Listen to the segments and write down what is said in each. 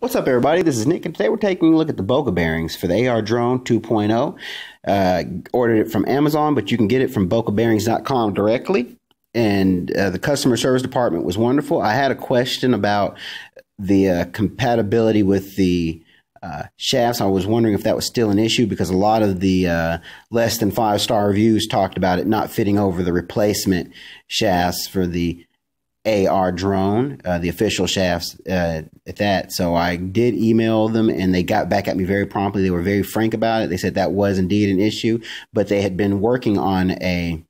What's up, everybody? This is Nick, and today we're taking a look at the Boca bearings for the AR Drone 2.0. Uh, ordered it from Amazon, but you can get it from bocabearings.com directly. And uh, the customer service department was wonderful. I had a question about the uh, compatibility with the uh, shafts. I was wondering if that was still an issue because a lot of the uh, less than five star reviews talked about it not fitting over the replacement shafts for the AR drone, uh, the official shafts uh, at that. So I did email them and they got back at me very promptly. They were very frank about it. They said that was indeed an issue, but they had been working on a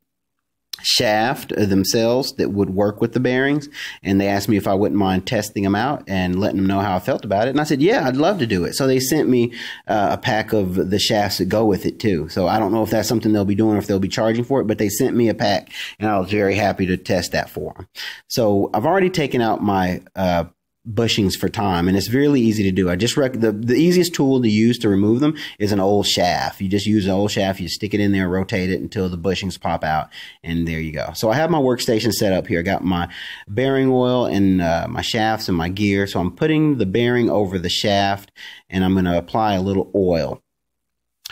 shaft themselves that would work with the bearings. And they asked me if I wouldn't mind testing them out and letting them know how I felt about it. And I said, yeah, I'd love to do it. So they sent me uh, a pack of the shafts that go with it too. So I don't know if that's something they'll be doing or if they'll be charging for it, but they sent me a pack and I was very happy to test that for them. So I've already taken out my, uh, bushings for time and it's really easy to do. I just rec- the, the easiest tool to use to remove them is an old shaft. You just use an old shaft, you stick it in there, rotate it until the bushings pop out and there you go. So I have my workstation set up here. I got my bearing oil and uh, my shafts and my gear. So I'm putting the bearing over the shaft and I'm going to apply a little oil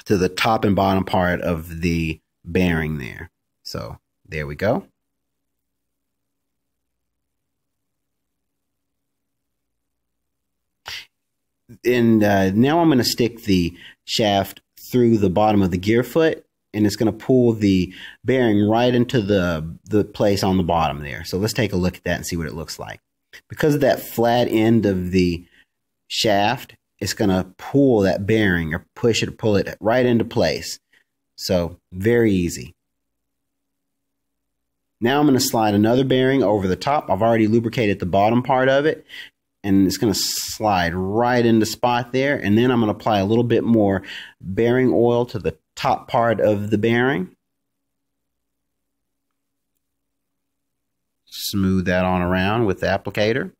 to the top and bottom part of the bearing there. So there we go. And uh, now I'm going to stick the shaft through the bottom of the gear foot and it's going to pull the bearing right into the the place on the bottom there. So let's take a look at that and see what it looks like. Because of that flat end of the shaft, it's going to pull that bearing or push it or pull it right into place. So very easy. Now I'm going to slide another bearing over the top. I've already lubricated the bottom part of it and it's going to slide right into spot there. And then I'm going to apply a little bit more bearing oil to the top part of the bearing. Smooth that on around with the applicator.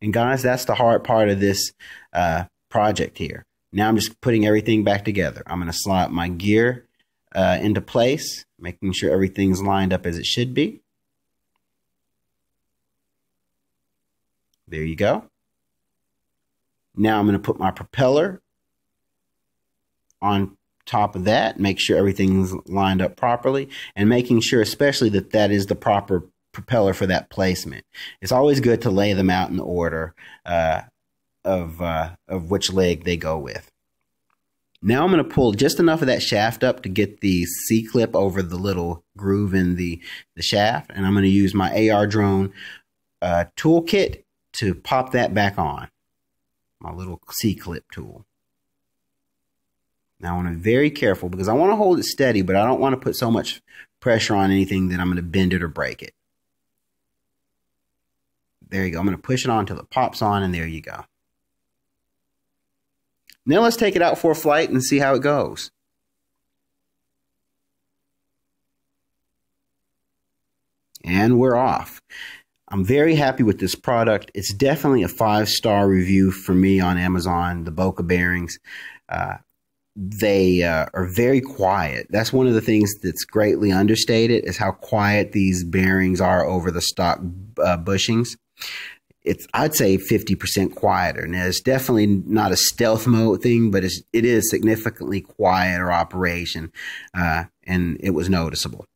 And guys, that's the hard part of this uh, project here. Now I'm just putting everything back together. I'm going to slide my gear uh, into place, making sure everything's lined up as it should be. There you go. Now I'm going to put my propeller on top of that, make sure everything's lined up properly, and making sure especially that that is the proper propeller for that placement. It's always good to lay them out in order uh, of, uh, of which leg they go with. Now I'm going to pull just enough of that shaft up to get the C-clip over the little groove in the, the shaft, and I'm going to use my AR drone uh, toolkit to pop that back on. My little C-clip tool. Now I want to be very careful because I want to hold it steady, but I don't want to put so much pressure on anything that I'm going to bend it or break it. There you go. I'm going to push it on until it pops on, and there you go. Now let's take it out for a flight and see how it goes. And we're off. I'm very happy with this product. It's definitely a five star review for me on Amazon, the Boca bearings. Uh, they uh, are very quiet. That's one of the things that's greatly understated is how quiet these bearings are over the stock uh, bushings. It's I'd say 50% quieter. Now it's definitely not a stealth mode thing, but it's, it is significantly quieter operation, uh, and it was noticeable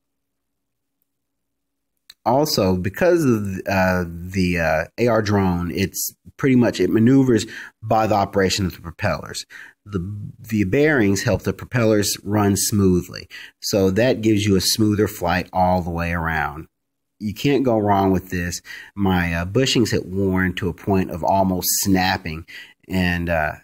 also because of uh, the uh, AR drone, it's pretty much it maneuvers by the operation of the propellers. The the bearings help the propellers run smoothly, so that gives you a smoother flight all the way around. You can't go wrong with this. My uh, bushings had worn to a point of almost snapping, and uh,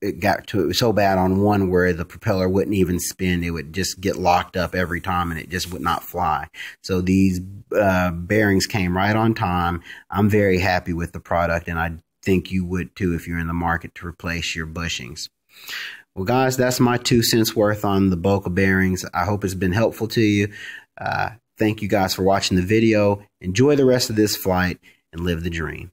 it got to it was so bad on one where the propeller wouldn't even spin. It would just get locked up every time and it just would not fly. So these uh, bearings came right on time. I'm very happy with the product and i think you would too if you're in the market to replace your bushings. Well guys that's my two cents worth on the Boca bearings. I hope it's been helpful to you. Uh, thank you guys for watching the video. Enjoy the rest of this flight and live the dream